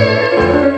Música